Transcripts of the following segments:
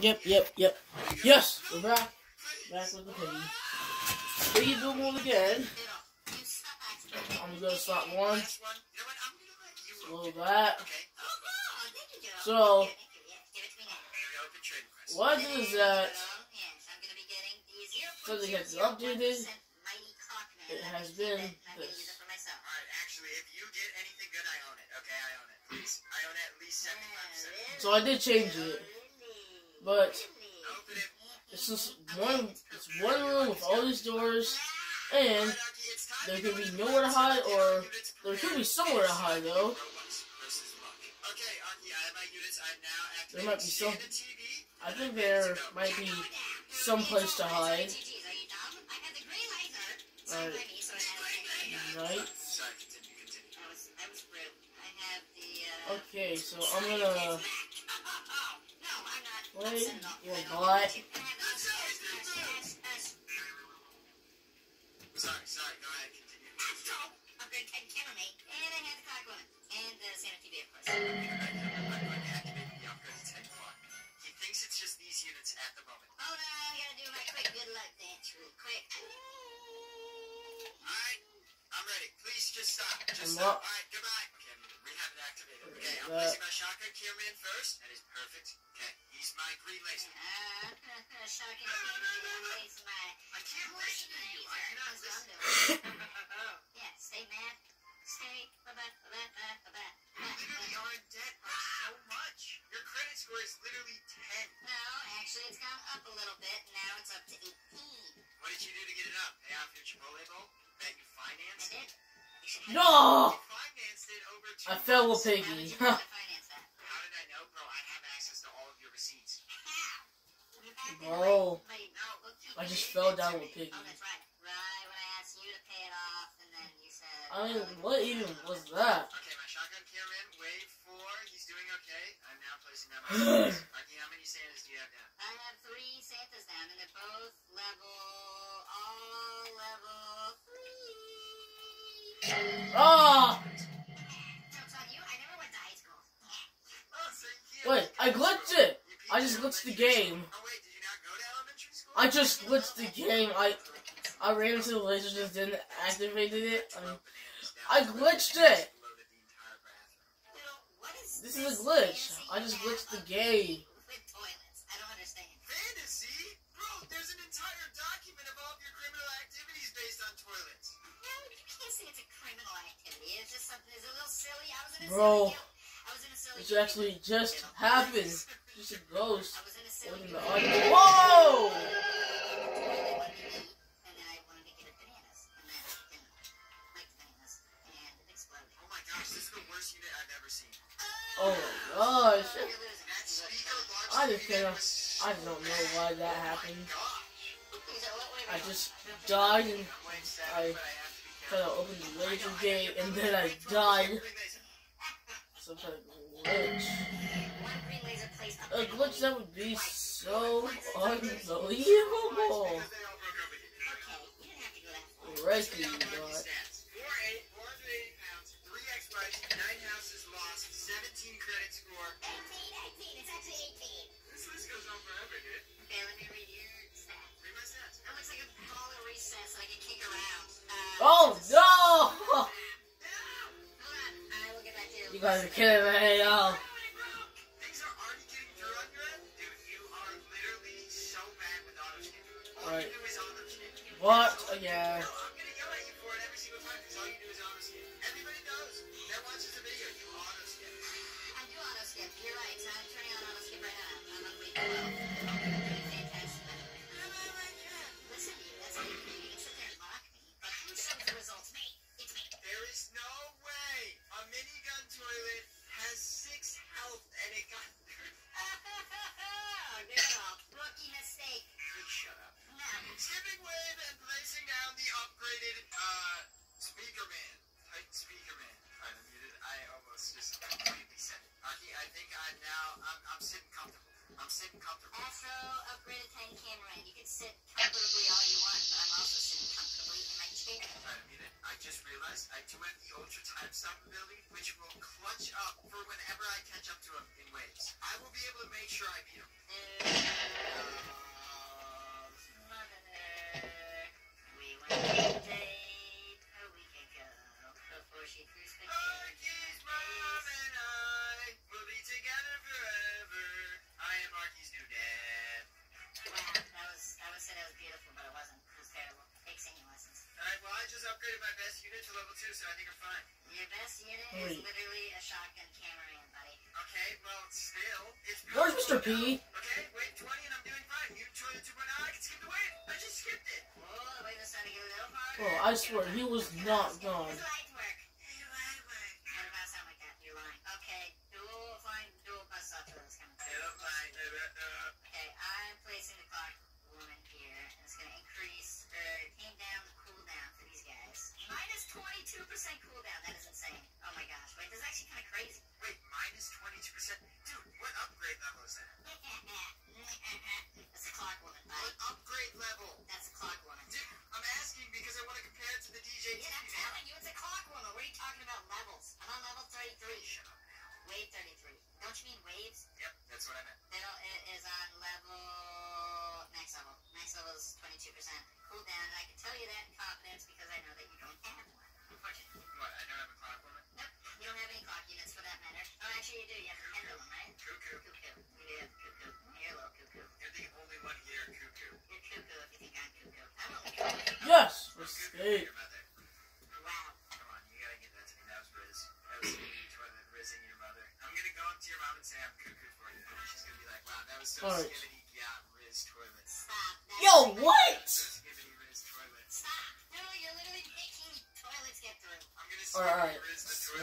Yep, yep, yep. Yes, we're back. Back with the piggy. Piggy do move again. I'm gonna go to slot one. Slow that. So, what is that? So they get updated. It has been this. Actually, if you get anything good, I own it. Okay, I own it. Please. I own it at least 75%. So I did change it, but it's just one. It's one room with all these doors, and there could be nowhere to hide, or there could be somewhere to hide though. There might be some. I think there might be some place to hide. Alright. Night. Okay, so I'm gonna play your bot. Sorry, sorry, go ahead, continue. He thinks it's just these units at the moment. Oh no, I gotta do my quick good luck dance real quick. Alright, I'm ready. Please just stop. Just stop. Alright, goodbye. Okay, I'm gonna rehab it activated. Okay, I'm placing my shotgun cameraman first. That is perfect. Okay, he's my green laser. Uh, shocking to see me down place my I can't listen to you. I cannot listen. Yeah, stay mad. Stay. Bye-bye. Bye-bye. Bye-bye. You literally are in debt by so much. Your credit score is literally 10. No, actually, it's gone up a little bit. Now it's up to 18. What did you do to get it up? Pay off your Chipotle bowl? Bet you I financed did. it? You should have No! You financed it over two I fell with months. How did Piggy. you know to finance that? How did I know, bro? I have access to all of your receipts. How? You're back in Bro, my- my notebook. I just fell down with Piggy. Oh, that's right. Right when I asked you to pay it off, and then you said. I mean, uh, what even was that? Okay, my shotgun cameraman, wave four. He's doing okay. I'm now placing down my Santas. How many Santas do you have down? I have three Santas down, and they're both level, all level three. Ah! Joke's on you. I never went to high school. Oh. Wait, I glitched it. I just glitched the game. school? Oh, wait, did you not go to elementary school? I just glitched the game. I I ran into the laser, just didn't activated it. I I glitched it. This is a glitch. I just glitched the game. Bro, there's an entire document of all your criminal activities based on toilets. No, you can't say it's a criminal activity. It's just something. It's a little silly. I was in a Bro, silly guilt. I was in a silly This actually just happened. Just a ghost. Whoa! Oh my gosh, I just can't- I don't know why that happened. I just died and I but I have to be tried to careful. open the laser gate and then I died. Some kind of glitch. One green laser placed up A there. glitch that would be so unbelievable. Because they all broke over you didn't oh, have to go that far. Rescue Check out Arky bot. stats. 4'8", 480 pounds, 3 What? Oh, yeah. upgraded my best unit to level 2, so I think I'm fine. Your best unit Wait. is literally a shotgun cameraman, buddy. Okay, well, still, it's Where's Mr. P? Okay, wait 20 and I'm doing fine. You 2.0, I can skip the wave. I just skipped it. Wait, that's not a Oh, I swear, he was not gone.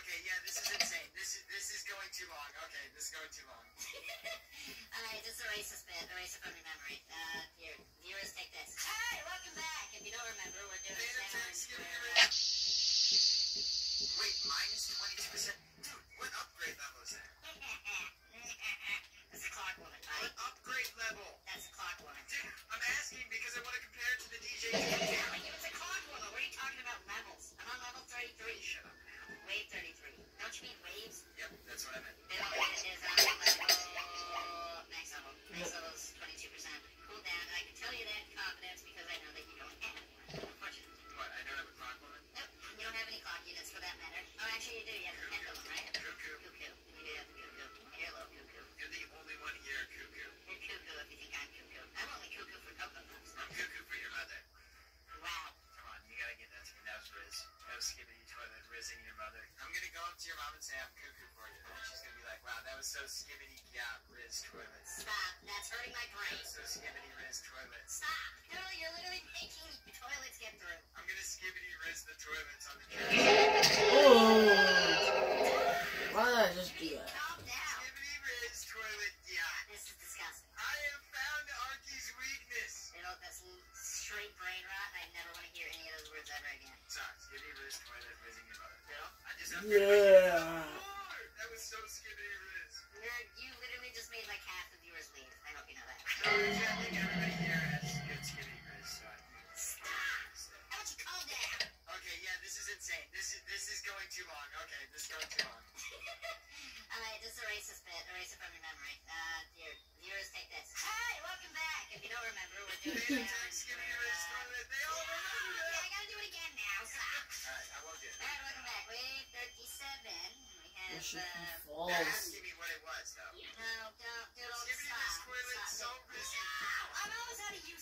Okay, yeah, this is insane. This is this is going too long. Okay, this is going too long. All right, just erase this bit. Erase it from your memory. Uh, here, viewers, take this. Hey, welcome back. If you don't remember, we're doing. Beta text, you uh, Wait, minus twenty-two percent. Dude, what upgrade level is that? It's a clock woman, buddy. What upgrade level? That's a clock woman.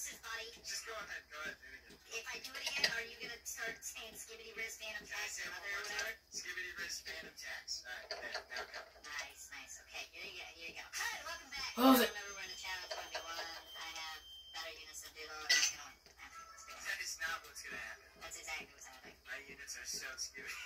This. Just go ahead. Go ahead. Do it again. If I do it again, are you going to start saying skibidi wrist, fanum tax, or whatever? Skibidi wrist, fanum tax. All right. There, now go. Nice, nice. Okay, here you go. Here you go. Hi, welcome back. Oh, it? Remember we're in challenge 1v1. I have better units Doodle, and I'm going to win. That is not what's going to happen. That's exactly what's happening. My units are so skibidi.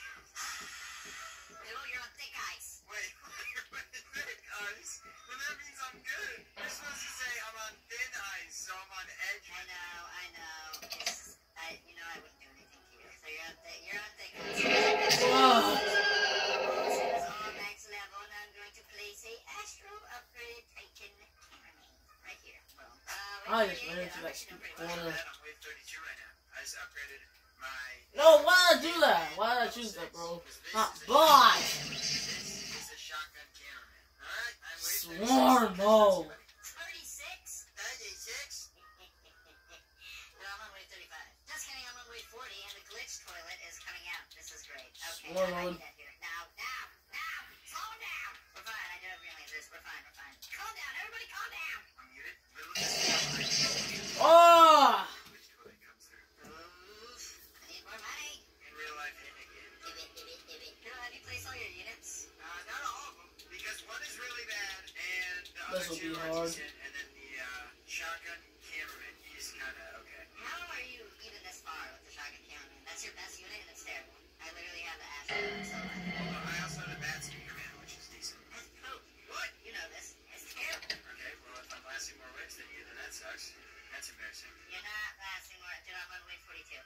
probably ran into like one No, why did I do that? Why did I choose that, bro? Not swarm Sworn, Swarm. Sworn.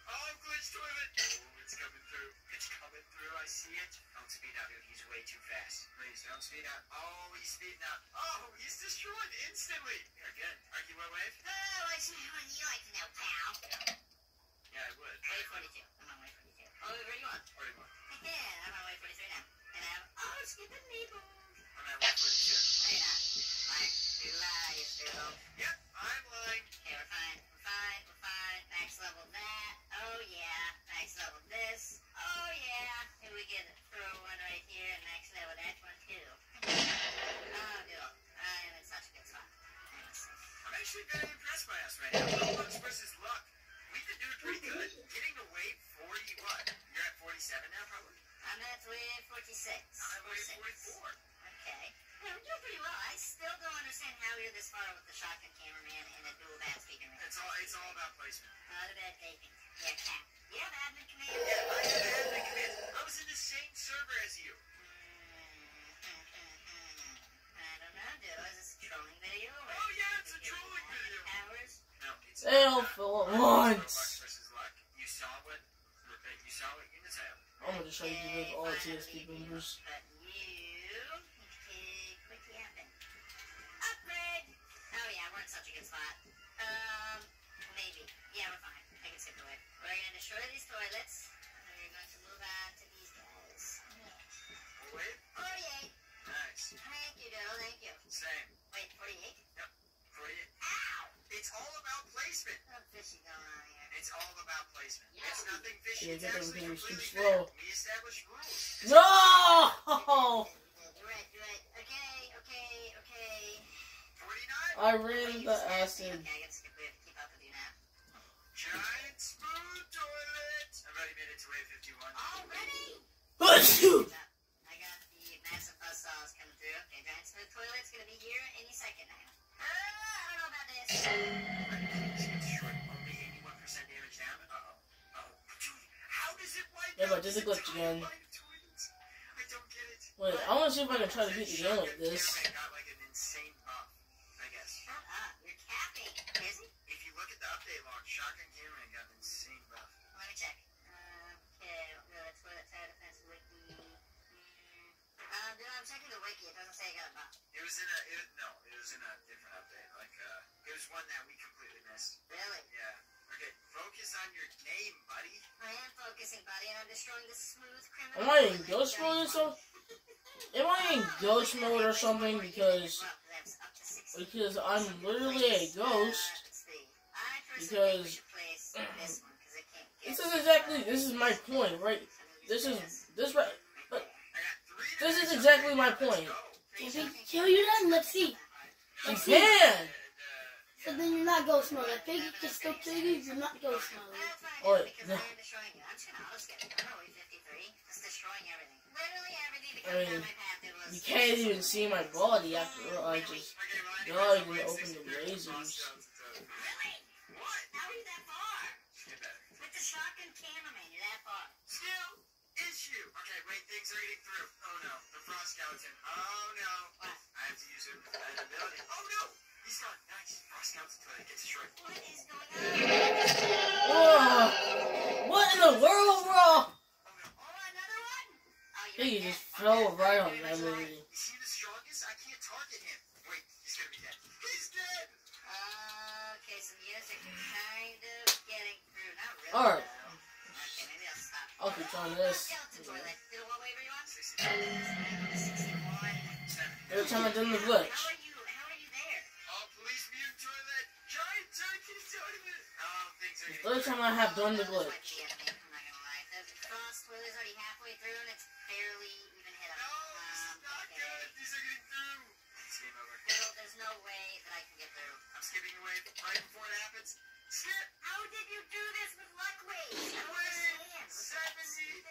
Oh, glitch toilet! Oh, it's coming through. It's coming through. I see it. Don't speed up. He's way too fast. Please, don't speed up. Oh, skipping at wave 46. 44. Okay. Yeah, we're doing pretty well. I still don't understand how you're this far with the shotgun cameraman and a dual bad speaker man. It's all, it's all about placement. Not a bad taping. Yeah, cat. You have admin command? Yeah, I have admin command. I was in the same server as you. Mm-hmm. I don't know, dude. Is this a trolling video? or Oh, yeah, we're in such a good spot. Um, maybe. Yeah, we're fine. I can skip away. We're gonna destroy these toilets. And we're going to move on to these guys. What wave? 48. Nice. Thank you, Dill. Thank you. Same. Wait, 48? Yep. 48. Ow! It's all about placement. What's fishy going on here? It's all about placement. Yeah. It's nothing fishy. Yeah, It's that actually everything was too completely slow. fair. We established rules. No! You're right, you're right. Okay, okay, okay. 49. I ran the acid. Okay, I get to skip wave to keep up with you now. Giant smooth toilet. I've already made it to wave 51. Already? I got the massive buzzsaws coming through. Okay, giant smooth toilet's gonna be here any second now. Ah, I don't know about this. It's gonna destroy only 81% damage down. Uh-oh. Uh-oh. Dude, how does it wipe Yeah, but glitch again. line of toilets? I don't get it. Wait, I wanna see if I can try to beat the game like this. Shotgun got like an insane buff, I guess. Shut up. You're capping. Is it? If you look at the update log, Shotgun Cameraman got insane buff. Let me check. Uh, okay, the toilet tower defense wiki. Uh, dude, I'm checking the wiki. It doesn't say I got a buff. It was in a, it, no, it was in a different update. Like, uh, it was one that we completely missed. Really? Yeah. Okay, focus on your name, buddy. I am focusing, buddy, and I'm destroying the smooth criminal. Am I in ghost mode or something? Am I in ghost mode or something? Because because I'm literally a ghost. Because- This is exactly this is my point, right? This is this right. But I got three. This is exactly my point. go. If they kill you then, let's see. You Let's see. can. And, uh, So then you're not ghost mode. If they can still kill you, you're not ghost mode. Because no. I am destroying you. I'm just gonna auto skip. I'm only 53. Just destroying everything. Literally everything that I comes mean, You can't even see my body after I just. Anyway, so opened the wave 63 lasers. Oh. Oh. Oh? What in the world, bro? Oh no. Oh, another one? Oh, Hey, you just dead. fell right on okay, that right. movie. Is he the strongest? I can't target him. Wait, he's gonna be dead. He's dead! Uh, okay, some units are kind of getting through. Not really. Alright. though. Not I'll keep trying this. Skeleton toilet. Did what waiver you on? 61. Every time I done the glitch. are you? How are you there? Oh, police mutant toilet! Giant turkey toilet! Oh, things are getting Every time I have done the This glitch. Be enemy, I'm not gonna lie. The frost toilet's already halfway through and it's barely even hit him. No, this is Um, not okay. good. These are getting through. It's game over. There's, there's no way that I can get through. I'm skipping away right before it happens. Skip! How did you do this with luck waves? I don't Wait! understand. 72,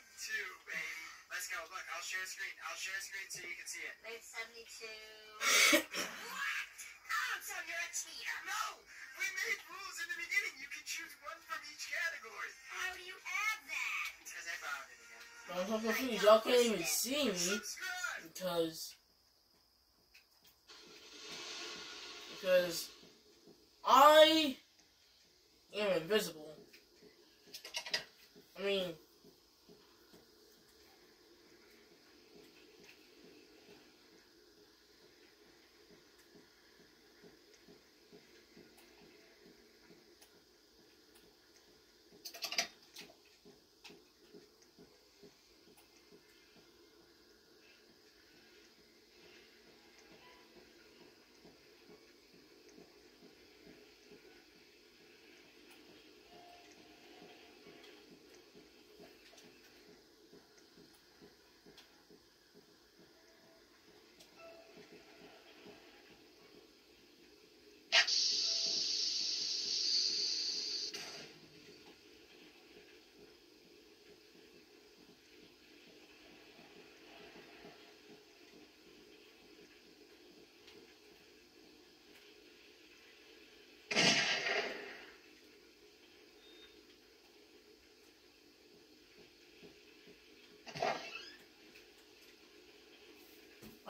baby. Let's go. Look, I'll share screen. I'll share screen so you can see it. Wave 72. what? So you're a cheater. No! We made rules in the beginning. You can choose one from each category. How do you add that? Because I found it again. But I'm so confused. Y'all can't even see me because because I am invisible. I mean,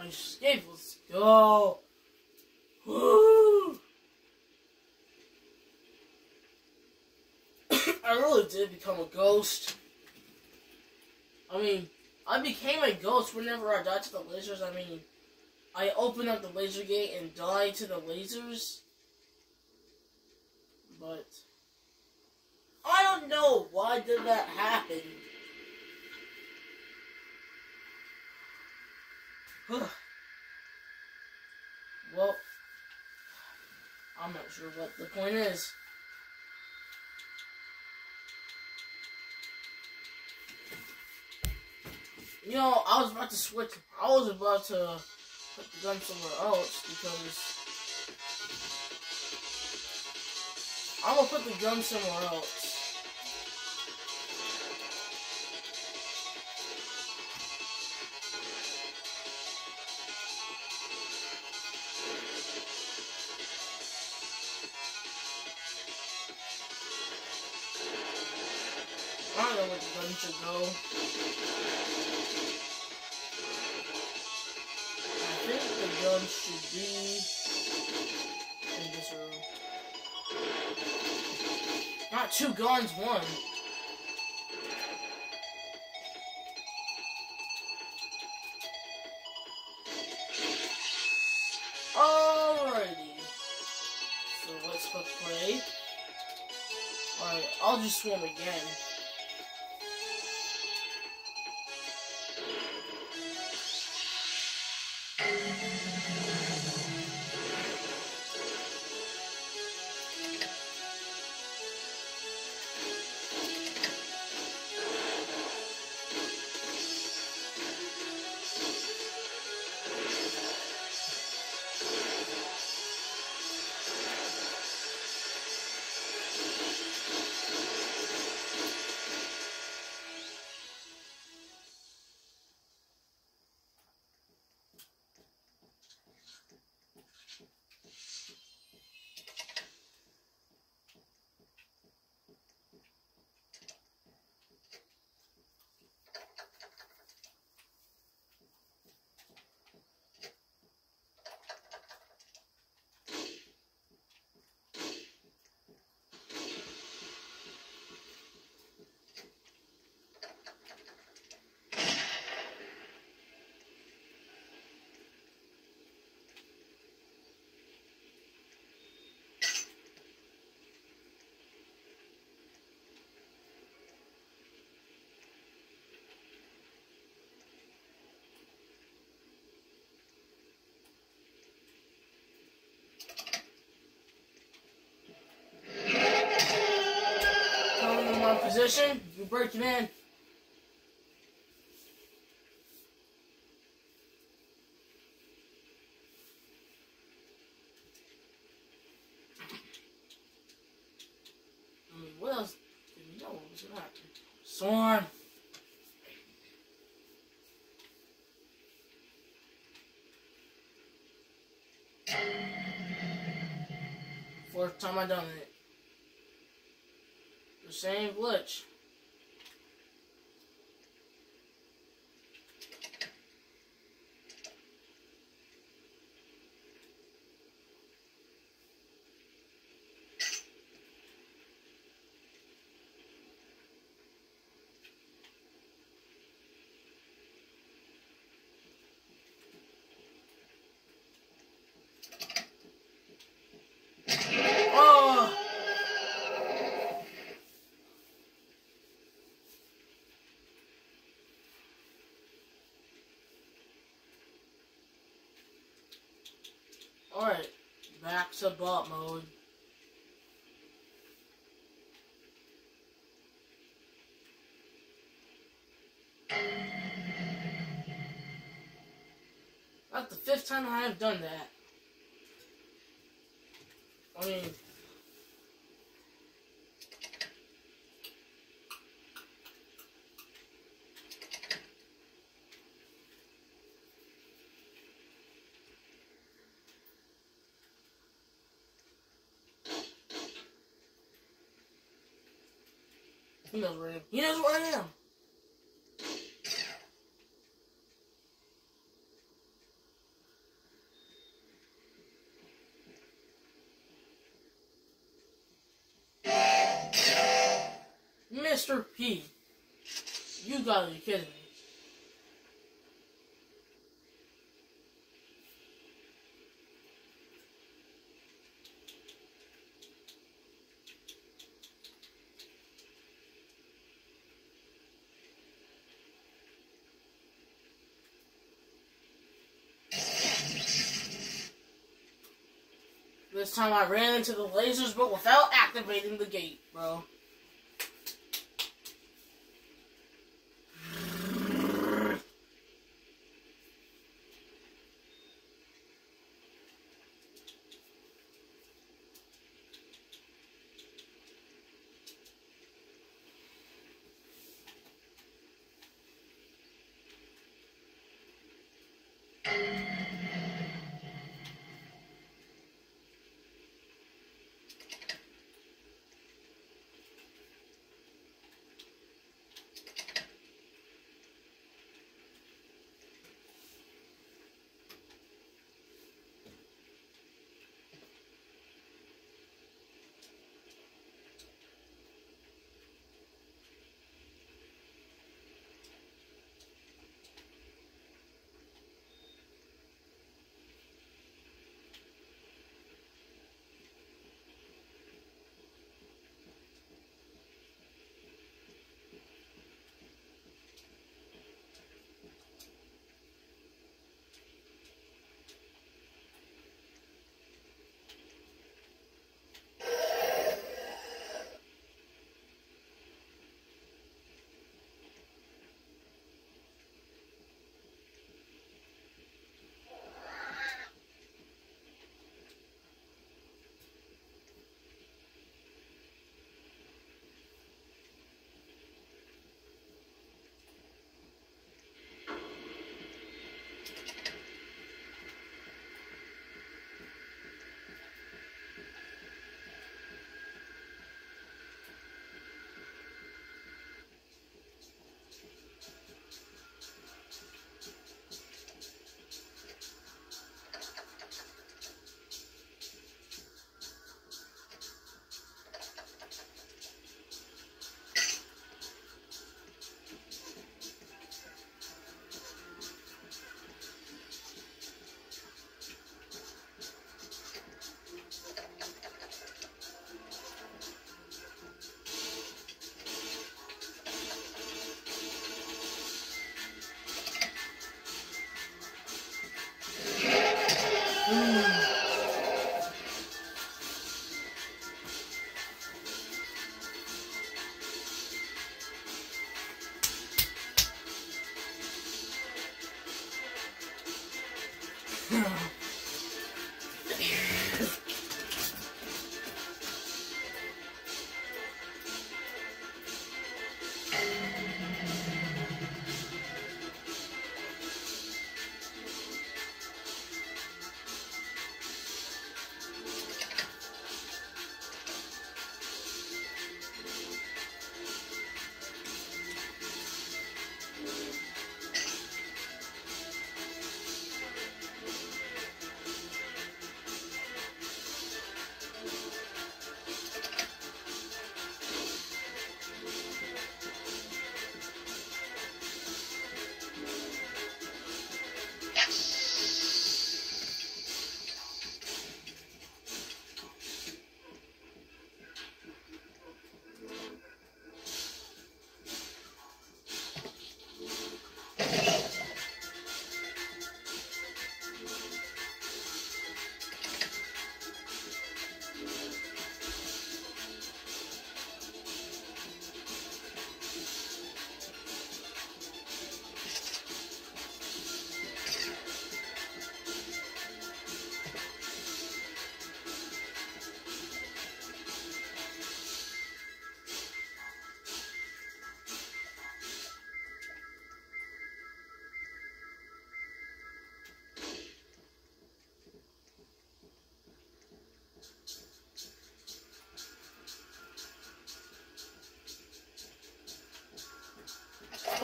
I escaped. Let's go. Woo! I really did become a ghost. I mean, I became a ghost whenever I died to the lasers. I mean, I opened up the laser gate and died to the lasers. But I don't know why did that happen. Well, I'm not sure what the point is. You know, I was about to switch. I was about to put the gun somewhere else because I'm gonna put the gun somewhere else. Go. I think the gun should be in this room. Not two guns, one. Alrighty. So let's play. Alright, I'll just swim again. Position. You break it in. I what else we know was gonna? Swarm. Fourth time I done it. Same glitch. Oh! Alright, back to bot mode. That's the fifth time I have done that. I mean, he knows where I am. He knows where I am. Mr. P. You gotta be kidding me. This time I ran into the lasers, but without activating the gate, bro.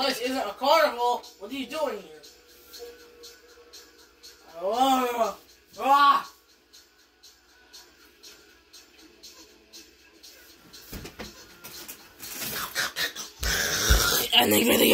Place isn't a carnival. What are you doing here? Oh, ah. Ending video.